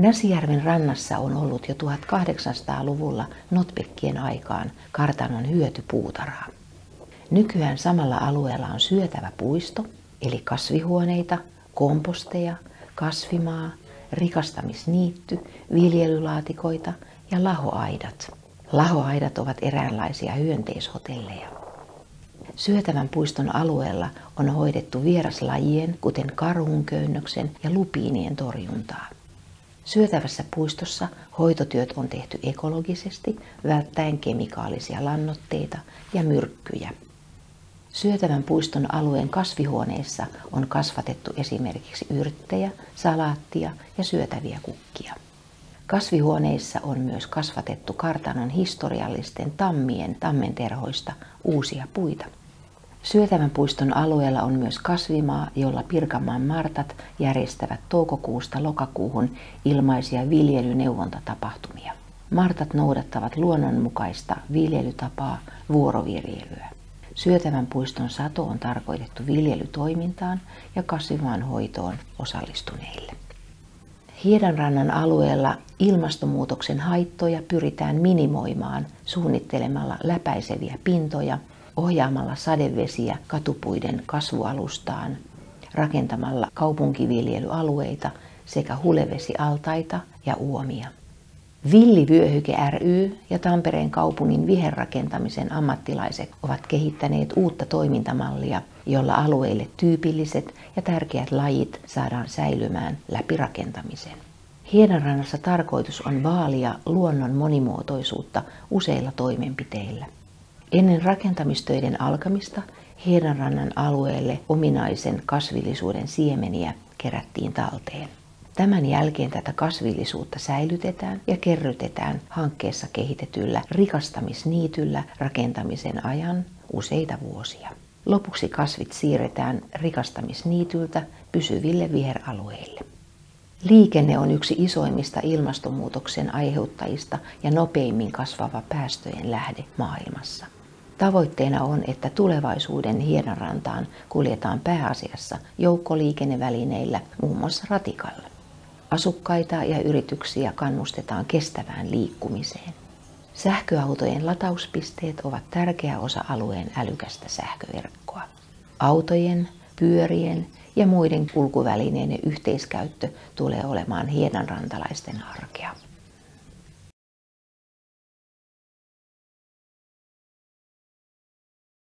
Näsijärven rannassa on ollut jo 1800-luvulla Notpekkien aikaan kartanon hyötypuutaraa. Nykyään samalla alueella on syötävä puisto, eli kasvihuoneita, komposteja, kasvimaa, rikastamisniitty, viljelylaatikoita ja lahoaidat. Lahoaidat ovat eräänlaisia hyönteishotelleja. Syötävän puiston alueella on hoidettu vieraslajien, kuten karhunköynnöksen ja lupiinien torjuntaa. Syötävässä puistossa hoitotyöt on tehty ekologisesti, välttäen kemikaalisia lannoitteita ja myrkkyjä. Syötävän puiston alueen kasvihuoneissa on kasvatettu esimerkiksi yrttejä, salaattia ja syötäviä kukkia. Kasvihuoneissa on myös kasvatettu kartanon historiallisten tammien tammenterhoista uusia puita. Syötävän puiston alueella on myös kasvimaa, jolla Pirkanmaan Martat järjestävät toukokuusta lokakuuhun ilmaisia viljelyneuvontatapahtumia. Martat noudattavat luonnonmukaista viljelytapaa vuoroviljelyä. Syötävän puiston sato on tarkoitettu viljelytoimintaan ja kasvimaan hoitoon osallistuneille. Hiedanrannan alueella ilmastonmuutoksen haittoja pyritään minimoimaan suunnittelemalla läpäiseviä pintoja, ohjaamalla sadevesiä katupuiden kasvualustaan, rakentamalla kaupunkiviljelyalueita sekä hulevesialtaita ja uomia. Villivyöhyke ry ja Tampereen kaupungin viherrakentamisen ammattilaiset ovat kehittäneet uutta toimintamallia, jolla alueille tyypilliset ja tärkeät lajit saadaan säilymään läpi rakentamisen. Hiedanrannassa tarkoitus on vaalia luonnon monimuotoisuutta useilla toimenpiteillä. Ennen rakentamistöiden alkamista Hiedanrannan alueelle ominaisen kasvillisuuden siemeniä kerättiin talteen. Tämän jälkeen tätä kasvillisuutta säilytetään ja kerrytetään hankkeessa kehitetyllä rikastamisniityllä rakentamisen ajan useita vuosia. Lopuksi kasvit siirretään rikastamisniityltä pysyville viheralueille. Liikenne on yksi isoimmista ilmastonmuutoksen aiheuttajista ja nopeimmin kasvava päästöjen lähde maailmassa. Tavoitteena on, että tulevaisuuden hienonrantaan kuljetaan pääasiassa joukkoliikennevälineillä, muun muassa ratikalla. Asukkaita ja yrityksiä kannustetaan kestävään liikkumiseen. Sähköautojen latauspisteet ovat tärkeä osa alueen älykästä sähköverkkoa. Autojen, pyörien ja muiden kulkuvälineiden yhteiskäyttö tulee olemaan hienanrantalaisten arkea.